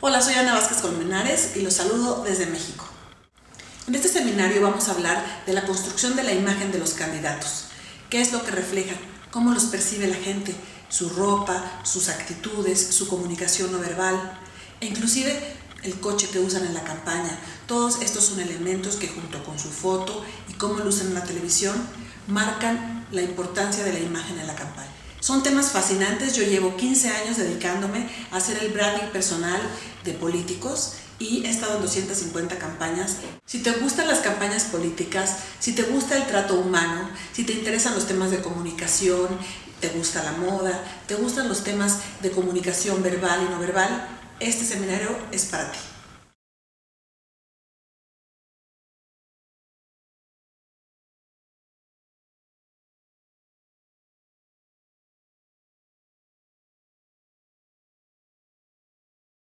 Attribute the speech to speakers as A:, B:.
A: Hola, soy Ana Vázquez Colmenares y los saludo desde México. En este seminario vamos a hablar de la construcción de la imagen de los candidatos. ¿Qué es lo que reflejan? ¿Cómo los percibe la gente? Su ropa, sus actitudes, su comunicación no verbal e inclusive el coche que usan en la campaña. Todos estos son elementos que junto con su foto y cómo lo usan en la televisión marcan la importancia de la imagen en la campaña. Son temas fascinantes, yo llevo 15 años dedicándome a hacer el branding personal de políticos y he estado en 250 campañas. Si te gustan las campañas políticas, si te gusta el trato humano, si te interesan los temas de comunicación, te gusta la moda, te gustan los temas de comunicación verbal y no verbal, este seminario es para ti.